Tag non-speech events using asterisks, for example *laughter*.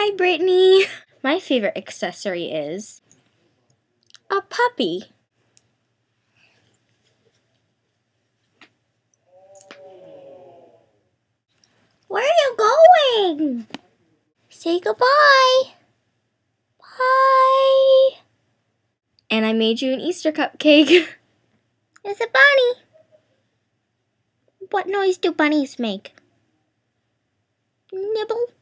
Hi, Brittani. *laughs* My favorite accessory is a puppy. Where are you going? Say goodbye. Bye. And I made you an Easter cupcake. *laughs* It's a bunny. What noise do bunnies make? Nibble.